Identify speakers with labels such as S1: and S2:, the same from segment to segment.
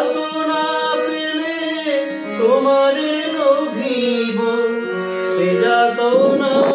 S1: যত না পেলে তোমার নভিব সে যত না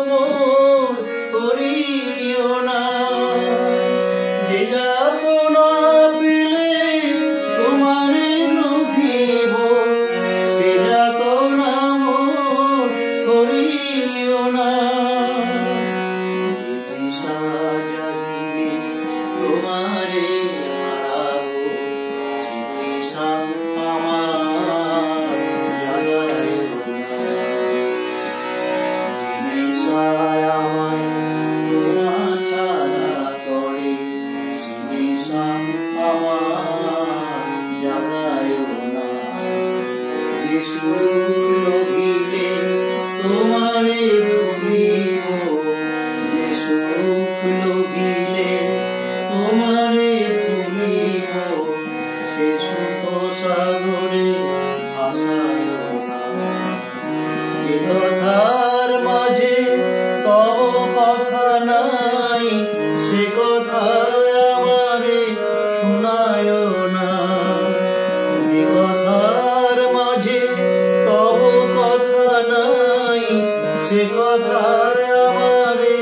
S1: কথার আমারে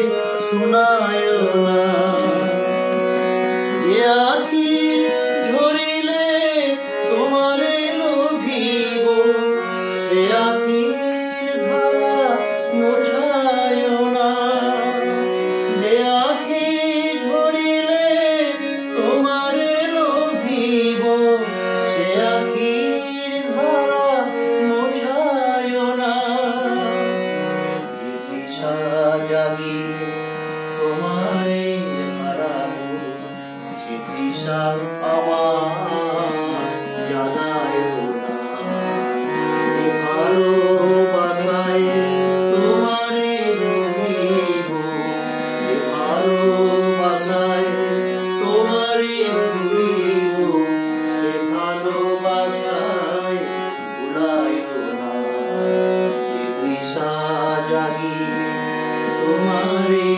S1: শোনায় না। আখি ধরিলে তোমারে লোভিব, সে আখির ধারা মুঠায় না। যে আখি ধরিলে তোমারে লোভিব, সে आशा जागी তোমারে হারাবো শ্রী কৃষ্ণ আমার लागी तुम्हारी